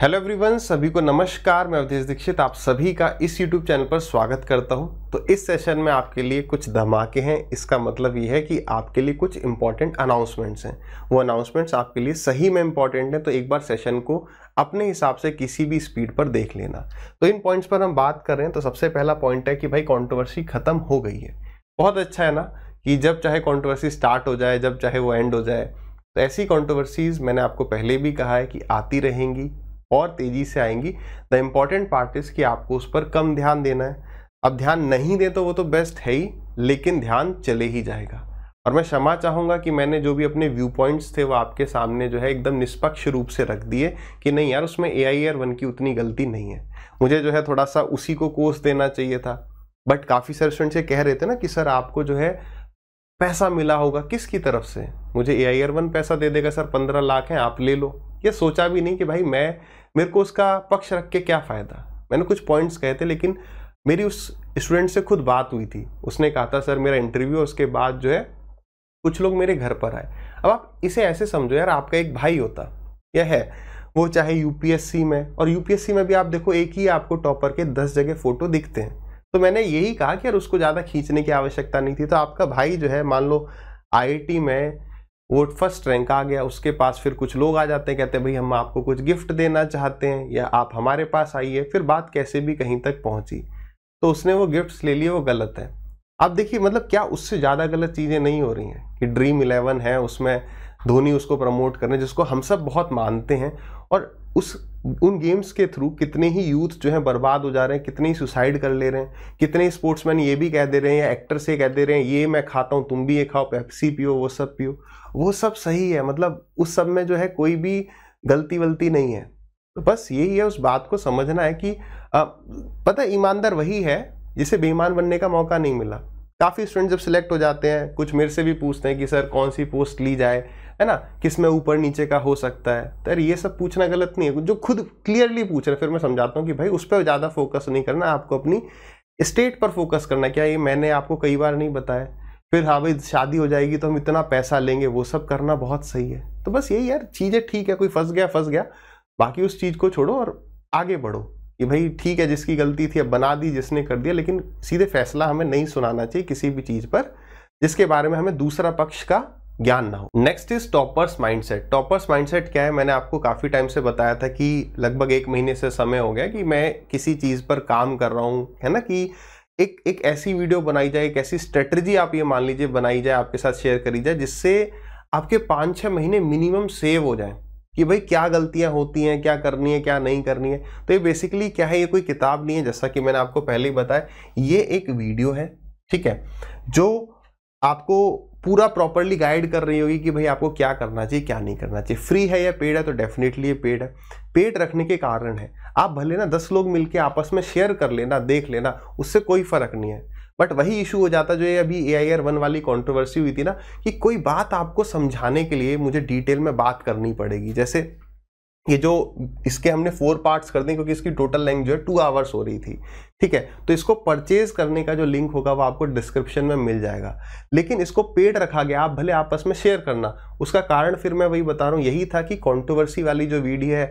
Hello everyone, सभी को नमस्कार। मैं अवधेश दीक्षित, आप सभी का इस यूट्यूब चैनल पर स्वागत करता हूँ। तो इस सेशन में आपके लिए कुछ धमाके हैं। इसका मतलब ये है कि आपके लिए कुछ इंपॉर्टेंट अनाउंसमेंट्स हैं। वो अनाउंसमेंट्स आपके लिए सही में इंपॉर्टेंट हैं तो एक बार सेशन को अपने हिसाब से किसी भी स्पीड पर देख लेना। तो इन पॉइंट्स पर हम बात कर रहे हैं तो सबसे पहला पॉइंट है कि भाई कॉन्ट्रोवर्सी खत्म हो गई है। बहुत अच्छा है ना कि जब चाहे कॉन्ट्रोवर्सी स्टार्ट हो जाए, जब चाहे वो एंड हो जाए तो ऐसी कॉन्ट्रोवर्सीज मैंने आपको पहले भी कहा है कि आती रहेंगी। और तेज़ी से आएँगी। द इंपॉर्टेंट पार्ट इज़ कि आपको उस पर कम ध्यान देना है। अब ध्यान नहीं दे तो वो तो बेस्ट है ही, लेकिन ध्यान चले ही जाएगा। और मैं क्षमा चाहूँगा कि मैंने जो भी अपने व्यू पॉइंट्स थे वो आपके सामने जो है एकदम निष्पक्ष रूप से रख दिए कि नहीं यार, उसमें ए आई आर वन की उतनी गलती नहीं है। मुझे जो है थोड़ा सा उसी को कोर्स देना चाहिए था। बट काफ़ी सारे स्टूडेंट्स ये कह रहे थे ना कि, सर, आपको जो है पैसा मिला होगा किसकी तरफ़ से? मुझे ए आई आर वन पैसा दे देगा, सर, पंद्रह लाख है, आप ले लो। ये सोचा भी नहीं कि भाई मैं मेरे को उसका पक्ष रख के क्या फ़ायदा? मैंने कुछ पॉइंट्स कहे थे, लेकिन मेरी उस स्टूडेंट से खुद बात हुई थी। उसने कहा था, सर, मेरा इंटरव्यू उसके बाद जो है, कुछ लोग मेरे घर पर आए। अब आप इसे ऐसे समझो यार, आपका एक भाई होता, यह है। वो चाहे यूपीएससी में, और यूपीएससी में भी आप देखो, एक ही आपको टॉपर के दस जगह फ़ोटो दिखते हैं। तो मैंने यही कहा कि यार, उसको ज़्यादा खींचने की आवश्यकता नहीं थी। तो आपका भाई जो है, मान लो आईआईटी में वो फ़र्स्ट रैंक आ गया, उसके पास फिर कुछ लोग आ जाते हैं, कहते हैं, भाई, हम आपको कुछ गिफ्ट देना चाहते हैं, या आप हमारे पास आइए। फिर बात कैसे भी कहीं तक पहुँची तो उसने वो गिफ्ट्स ले लिए, वो गलत है। अब देखिए मतलब क्या उससे ज़्यादा गलत चीज़ें नहीं हो रही हैं कि ड्रीम इलेवन है, उसमें धोनी उसको प्रमोट करने जिसको हम सब बहुत मानते हैं, और उस उन गेम्स के थ्रू कितने ही यूथ जो है बर्बाद हो जा रहे हैं कितने ही सुसाइड कर ले रहे हैं कितने स्पोर्ट्समैन ये भी कह दे रहे हैं या एक्टर से कह दे रहे हैं ये मैं खाता हूँ तुम भी ये खाओ पेप्सी पियो वो सब पियो। वो सब सही है मतलब उस सब में जो है कोई भी गलती वलती नहीं है। तो बस यही है उस बात को समझना है कि आ, पता ईमानदार वही है जिसे बेईमान बनने का मौका नहीं मिला। काफ़ी स्टूडेंट जब सिलेक्ट हो जाते हैं, कुछ मेरे से भी पूछते हैं कि, सर कौन सी पोस्ट ली जाए? है ना? किसमें, ऊपर, नीचे का हो सकता है? तो यार, ये सब पूछना गलत नहीं है। जो खुद क्लियरली पूछ रहे फिर मैं समझाता हूँ कि, भाई, उस पर ज़्यादा फोकस नहीं करना, आपको अपनी स्टेट पर फोकस करना क्या ये मैंने आपको कई बार नहीं बताया? फिर हाँ भाई, शादी हो जाएगी तो हम इतना पैसा लेंगे, वो सब करना बहुत सही है। तो बस यही यार, चीज़ें ठीक है, कोई फंस गया फंस गया। बाकी उस चीज़ को छोड़ो और आगे बढ़ो। कि भाई ठीक है, जिसकी गलती थी अब बना दी, जिसने कर दिया। लेकिन सीधे फैसला हमें नहीं सुनाना चाहिए किसी भी चीज़ पर, जिसके बारे में हमें दूसरा पक्ष का ज्ञान ना हो। Next is toppers mindset toppers mindset क्या है? मैंने आपको काफ़ी टाइम से बताया था कि लगभग एक महीने से समय हो गया कि मैं किसी चीज़ पर काम कर रहा हूँ, है ना? कि एक एक ऐसी वीडियो बनाई जाए, एक ऐसी स्ट्रेटजी आप ये मान लीजिए बनाई जाए, आपके साथ शेयर करी जाए, जिससे आपके पाँच छः महीने मिनिमम सेव हो जाए। कि भाई क्या गलतियाँ होती हैं, क्या करनी है, क्या नहीं करनी है। तो ये बेसिकली क्या है, ये कोई किताब नहीं है, जैसा कि मैंने आपको पहले ही बताया। ये एक वीडियो है, ठीक है, जो आपको पूरा प्रॉपरली गाइड कर रही होगी कि भाई आपको क्या करना चाहिए, क्या नहीं करना चाहिए। फ्री है या पेड है तो डेफिनेटली ये पेड है। पेड रखने के कारण है। आप भले ना दस लोग मिलके आपस में शेयर कर लेना, देख लेना, उससे कोई फ़र्क नहीं है। बट वही इशू हो जाता जो ये अभी ए आई वन वाली कंट्रोवर्सी हुई थी ना, कि कोई बात आपको समझाने के लिए मुझे डिटेल में बात करनी पड़ेगी। जैसे ये जो इसके हमने फोर पार्ट्स कर दें क्योंकि इसकी टोटल लेंथ जो है टू आवर्स हो रही थी। ठीक है? तो इसको परचेज करने का जो लिंक होगा वो आपको डिस्क्रिप्शन में मिल जाएगा। लेकिन इसको पेड रखा गया, आप भले आपस में शेयर करना। उसका कारण फिर मैं वही बता रहा हूँ, यही था कि कॉन्ट्रोवर्सी वाली जो वीडियो है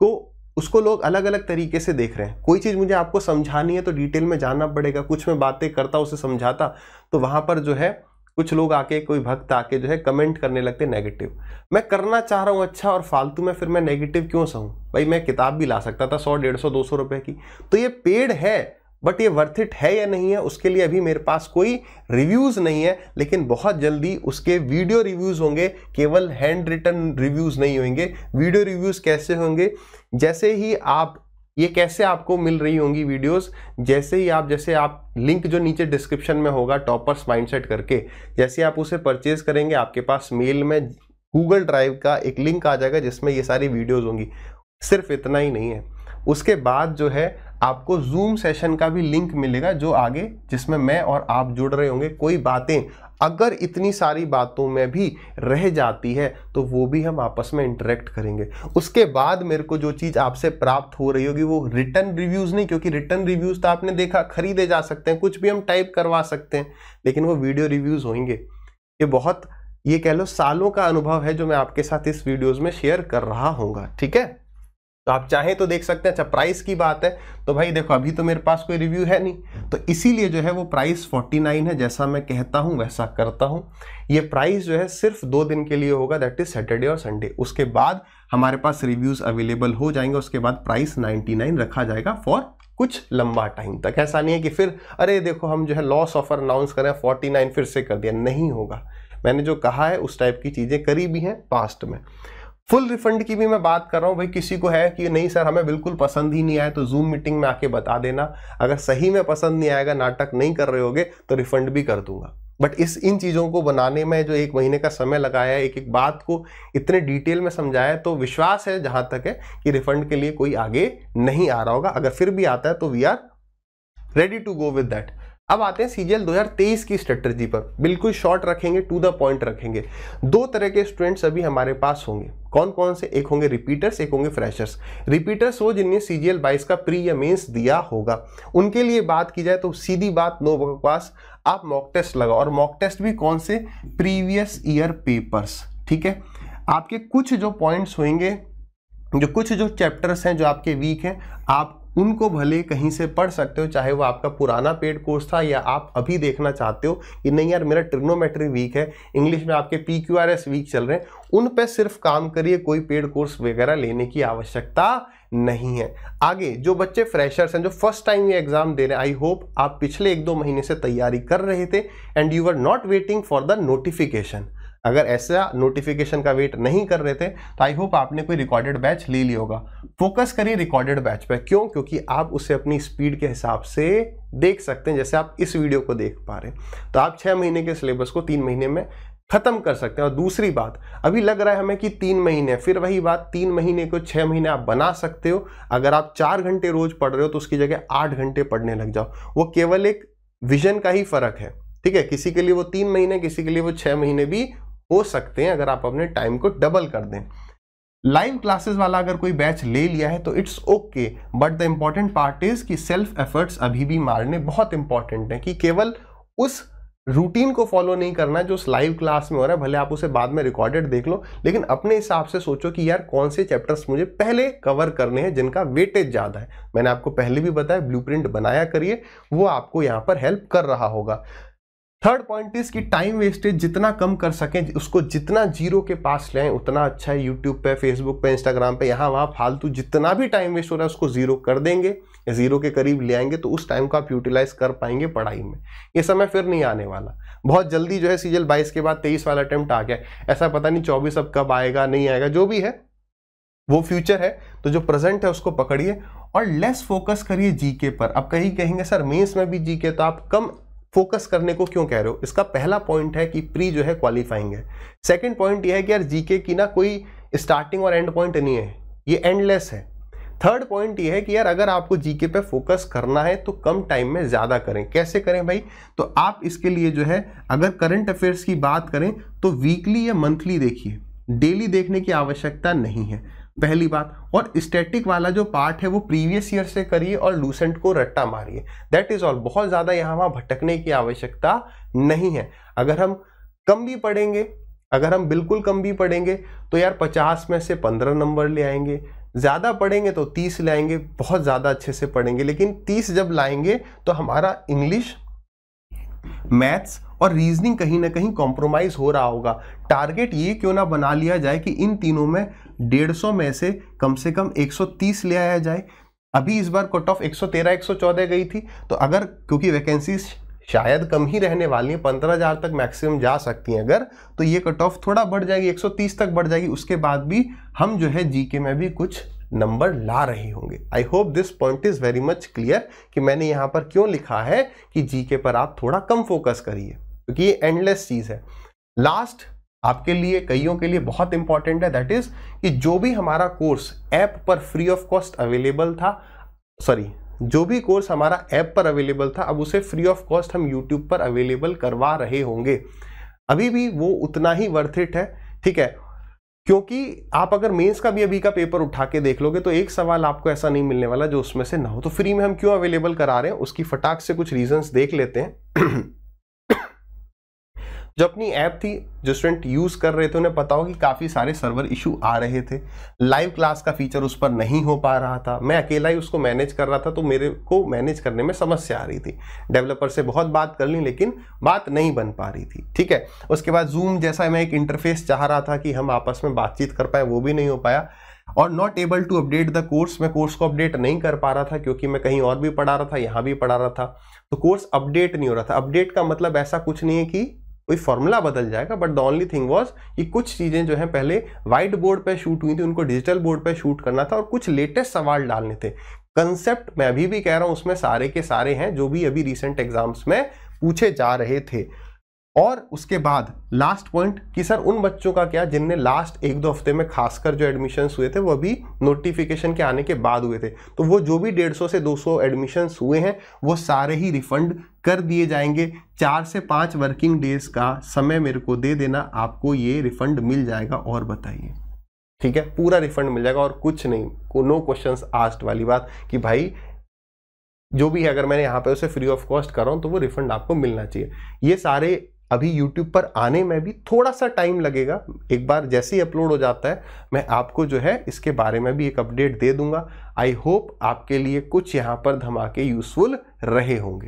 तो उसको लोग अलग अलग तरीके से देख रहे हैं। कोई चीज़ मुझे आपको समझानी है तो डिटेल में जानना पड़ेगा। कुछ मैं बातें करता, उसे समझाता तो वहाँ पर जो है, कुछ लोग आके, कोई भक्त आके जो है कमेंट करने लगते नेगेटिव मैं करना चाह रहा हूँ अच्छा और फालतू में फिर मैं नेगेटिव क्यों सहूँ? भाई, मैं किताब भी ला सकता था, सौ, डेढ़ सौ, दो सौ रुपये की। तो ये पेड है बट ये वर्थ इट है या नहीं है, उसके लिए अभी मेरे पास कोई रिव्यूज़ नहीं है, लेकिन बहुत जल्दी उसके वीडियो रिव्यूज़ होंगे, केवल हैंड रिटन रिव्यूज़ नहीं होंगे। वीडियो रिव्यूज़ कैसे होंगे? जैसे ही आप, ये कैसे आपको मिल रही होंगी वीडियोस? जैसे ही आप, जैसे आप लिंक जो नीचे डिस्क्रिप्शन में होगा, टॉपर्स माइंडसेट करके, जैसे आप उसे परचेज करेंगे, आपके पास मेल में गूगल ड्राइव का एक लिंक आ जाएगा जिसमें ये सारी वीडियोस होंगी। सिर्फ़ इतना ही नहीं है। उसके बाद जो है आपको जूम सेशन का भी लिंक मिलेगा जो आगे जिसमें मैं और आप जुड़ रहे होंगे, कोई बातें अगर इतनी सारी बातों में भी रह जाती है तो वो भी हम आपस में इंटरेक्ट करेंगे। उसके बाद मेरे को जो चीज़ आपसे प्राप्त हो रही होगी वो रिटर्न रिव्यूज़ नहीं, क्योंकि रिटर्न रिव्यूज़ तो आपने देखा, खरीदे जा सकते हैं, कुछ भी हम टाइप करवा सकते हैं, लेकिन वो वीडियो रिव्यूज़ होंगे। ये बहुत, ये कह लो सालों का अनुभव है जो मैं आपके साथ इस वीडियोज़ में शेयर कर रहा हूँ ठीक है? तो आप चाहें तो देख सकते हैं अच्छा प्राइस की बात है तो भाई देखो, अभी तो मेरे पास कोई रिव्यू है नहीं तो इसीलिए जो है वो प्राइस 49 है, जैसा मैं कहता हूँ, वैसा करता हूँ। ये प्राइस जो है सिर्फ़ दो दिन के लिए होगा दैट इज़ सैटरडे और संडे उसके बाद हमारे पास रिव्यूज़ अवेलेबल हो जाएँगे, उसके बाद प्राइस 99 रखा जाएगा फॉर कुछ लंबा टाइम तक। ऐसा नहीं है कि फिर, अरे देखो, हम जो है लॉस ऑफ़र अनाउंस करें 49 फिर से कर दिया, नहीं होगा। मैंने जो कहा है, उस टाइप की चीज़ें करी भी हैं पास्ट में। फुल रिफंड की भी मैं बात कर रहा हूँ, भाई, किसी को है कि नहीं, सर, हमें बिल्कुल पसंद ही नहीं आया तो जूम मीटिंग में आके बता देना। अगर सही में पसंद नहीं आएगा, नाटक नहीं कर रहे होगे तो रिफंड भी कर दूँगा। बट इस, इन चीज़ों को बनाने में जो एक महीने का समय लगाया है एक एक बात को इतने डिटेल में समझाया तो विश्वास है जहाँ तक है कि रिफंड के लिए कोई आगे नहीं आ रहा होगा। अगर फिर भी आता है तो we are ready to go with that अब आते हैं सीजीएल 2023 की स्ट्रेटजी पर। बिल्कुल शॉर्ट रखेंगे टू द पॉइंट रखेंगे। दो तरह के स्टूडेंट्स अभी हमारे पास होंगे। कौन कौन से? एक होंगे रिपीटर्स एक होंगे फ्रेशर्स रिपीटर्स वो जिन्हें सीजीएल 22 का प्री या मेंस दिया होगा। उनके लिए बात की जाए तो सीधी बात नो बकवास, आप मॉक टेस्ट लगाओ। और मॉक टेस्ट भी कौन से? प्रीवियस ईयर पेपर्स ठीक है? आपके कुछ जो पॉइंट्स होंगे, जो कुछ जो चैप्टर्स हैं, जो आपके वीक हैं, आप उनको भले कहीं से पढ़ सकते हो, चाहे वो आपका पुराना पेड कोर्स था या आप अभी देखना चाहते हो कि नहीं यार, मेरा ट्रिग्नोमेट्री वीक है इंग्लिश में आपके P Q R S weak चल रहे हैं, उन पे सिर्फ़ काम करिए, कोई पेड कोर्स वगैरह लेने की आवश्यकता नहीं है। आगे, जो बच्चे फ्रेशर्स हैं, जो फ़र्स्ट टाइम ये एग्ज़ाम दे रहे हैं आई होप आप पिछले एक दो महीने से तैयारी कर रहे थे and you are not waiting for the notification अगर ऐसा नोटिफिकेशन का वेट नहीं कर रहे थे तो आई होप आपने कोई रिकॉर्डेड बैच ले लिया होगा। फोकस करिए रिकॉर्डेड बैच पे। क्यों? क्योंकि आप उसे अपनी स्पीड के हिसाब से देख सकते हैं, जैसे आप इस वीडियो को देख पा रहे हैं। तो आप छः महीने के सिलेबस को तीन महीने में खत्म कर सकते हैं। और दूसरी बात, अभी लग रहा है हमें कि तीन महीने, फिर वही बात, तीन महीने को छः महीने आप बना सकते हो। अगर आप चार घंटे रोज पढ़ रहे हो तो उसकी जगह आठ घंटे पढ़ने लग जाओ। वो केवल एक विजन का ही फ़र्क है। ठीक है? किसी के लिए वो तीन महीने, किसी के लिए वो छः महीने भी हो सकते हैं अगर आप अपने टाइम को डबल कर दें। लाइव क्लासेस वाला अगर कोई बैच ले लिया है तो it's okay but the important part is कि सेल्फ एफर्ट्स अभी भी मारने बहुत इंपॉर्टेंट है कि केवल उस रूटीन को फॉलो नहीं करना जो उस लाइव क्लास में हो रहा है, भले आप उसे बाद में रिकॉर्डेड देख लो, लेकिन अपने हिसाब से सोचो कि यार कौन से चैप्टर्स मुझे पहले कवर करने हैं जिनका वेटेज ज़्यादा है। मैंने आपको पहले भी बताया ब्लूप्रिंट बनाया करिए, वो आपको यहाँ पर हेल्प कर रहा होगा। थर्ड पॉइंट इज़ कि टाइम वेस्टेज जितना कम कर सकें, उसको जितना ज़ीरो के पास लें उतना अच्छा है यूट्यूब पे फेसबुक पे इंस्टाग्राम पे। यहाँ वहाँ फालतू जितना भी टाइम वेस्ट हो रहा है, उसको ज़ीरो कर देंगे। या ज़ीरो के करीब ले आएँगे तो उस टाइम को आप यूटिलाइज कर पाएँगे पढ़ाई में। ये समय फिर नहीं आने वाला। बहुत जल्दी जो है सीजल बाईस के बाद तेईस वाला अटेम्प्ट आ गया ऐसा पता नहीं चौबीस अब कब आएगा, नहीं आएगा, जो भी है, वो फ्यूचर है। तो जो प्रेजेंट है, उसको पकड़िए और लेस फोकस करिए जीके पर। अब कहीं कहेंगे, सर मेंस में भी जीके तो आप कम फोकस करने को क्यों कह रहे हो? इसका पहला पॉइंट है कि प्री जो है क्वालिफाइंग है। सेकंड पॉइंट यह है कि यार जीके की ना कोई स्टार्टिंग और एंड पॉइंट नहीं है। ये एंडलेस है। थर्ड पॉइंट ये है कि यार अगर आपको जीके पे फोकस करना है तो कम टाइम में ज़्यादा करें। कैसे करें भाई? तो आप इसके लिए जो है, अगर करंट अफेयर्स की बात करें तो वीकली या मंथली देखिए। डेली देखने की आवश्यकता नहीं है। पहली बात। और स्टैटिक वाला जो पार्ट है, वो प्रीवियस ईयर से करिए और लूसेंट को रट्टा मारिए। दैट इज़ ऑल बहुत ज़्यादा यहाँ वहाँ भटकने की आवश्यकता नहीं है। अगर हम कम भी पढ़ेंगे, अगर हम बिल्कुल कम भी पढ़ेंगे तो यार पचास में से पंद्रह नंबर ले आएँगे। ज़्यादा पढ़ेंगे तो तीस लाएँगे बहुत ज़्यादा अच्छे से पढ़ेंगे। लेकिन तीस जब लाएँगे तो हमारा इंग्लिश मैथ्स और रीजनिंग कहीं ना कहीं कॉम्प्रोमाइज हो रहा होगा। टारगेट ये क्यों ना बना लिया जाए कि इन तीनों में डेढ़ सौ में से कम से कम 130 ले आया जाए। अभी इस बार कट ऑफ़ 113 114 गई थी तो अगर, क्योंकि वैकेंसी शायद कम ही रहने वाली है, पंद्रह हज़ार तक मैक्सिमम जा सकती हैं अगर तो ये कट ऑफ़ थोड़ा बढ़ जाएगी 130 तक बढ़ जाएगी। उसके बाद भी हम जो है जीके में भी कुछ नंबर ला रहे होंगे। I hope this point is very much clear कि मैंने यहाँ पर क्यों लिखा है कि जीके पर आप थोड़ा कम फोकस करिए। क्योंकि ये एंडलेस चीज़ है। लास्ट आपके लिए, कईयों के लिए बहुत इंपॉर्टेंट है दैट इज़ कि जो भी हमारा कोर्स ऐप पर फ्री ऑफ़ कॉस्ट अवेलेबल था सॉरी जो भी कोर्स हमारा ऐप पर अवेलेबल था, अब उसे फ्री ऑफ़ कॉस्ट हम यूट्यूब पर अवेलेबल करवा रहे होंगे। अभी भी वो उतना ही वर्थ इट है, ठीक है? क्योंकि आप अगर मेंस का भी अभी का पेपर उठा के देख लोगे तो एक सवाल आपको ऐसा नहीं मिलने वाला जो उसमें से ना हो। तो फ्री में हम क्यों अवेलेबल करा रहे हैं? उसकी फटाक से कुछ रीजंस देख लेते हैं। जो अपनी ऐप थी, जो स्टूडेंट यूज़ कर रहे थे, उन्हें पता हो कि काफ़ी सारे सर्वर इशू आ रहे थे। लाइव क्लास का फीचर उस पर नहीं हो पा रहा था। मैं अकेला ही उसको मैनेज कर रहा था तो मेरे को मैनेज करने में समस्या आ रही थी। डेवलपर से बहुत बात कर ली, लेकिन बात नहीं बन पा रही थी, ठीक है? उसके बाद जूम जैसा मैं एक इंटरफेस चाह रहा था कि हम आपस में बातचीत कर पाए, वो भी नहीं हो पाया। और not able to update the course मैं कोर्स को अपडेट नहीं कर पा रहा था, क्योंकि मैं कहीं और भी पढ़ा रहा था, यहाँ भी पढ़ा रहा था। तो कोर्स अपडेट नहीं हो रहा था। अपडेट का मतलब ऐसा कुछ नहीं है कि कोई फॉर्मूला बदल जाएगा but the only thing was कि कुछ चीज़ें जो है पहले व्हाइट बोर्ड पर शूट हुई थी, उनको डिजिटल बोर्ड पर शूट करना था और कुछ लेटेस्ट सवाल डालने थे। कंसेप्ट मैं अभी भी कह रहा हूँ, उसमें सारे के सारे हैं, जो भी अभी रिसेंट एग्ज़ाम्स में पूछे जा रहे थे। और उसके बाद लास्ट पॉइंट कि सर उन बच्चों का क्या, जिनने लास्ट एक दो हफ़्ते में खासकर जो एडमिशन्स हुए थे, वो अभी नोटिफिकेशन के आने के बाद हुए थे। तो वो जो भी डेढ़ सौ से दो सौ एडमिशन्स हुए हैं, वो सारे ही रिफंड कर दिए जाएँगे। चार से पाँच वर्किंग डेज़ का समय मेरे को दे देना, आपको ये रिफंड मिल जाएगा और बताइए। ठीक है? पूरा रिफंड मिल जाएगा और कुछ नहीं। को नो क्वेश्चन आस्ट वाली बात कि भाई, जो भी है, अगर मैंने यहाँ पे उसे फ्री ऑफ़ कॉस्ट कर रहा हूँ तो वो रिफंड आपको मिलना चाहिए। ये सारे अभी YouTube पर आने में भी थोड़ा सा टाइम लगेगा। एक बार जैसे ही अपलोड हो जाता है, मैं आपको जो है इसके बारे में भी एक अपडेट दे दूँगा। आई होप आपके लिए कुछ यहाँ पर धमाके यूजफुल रहे होंगे।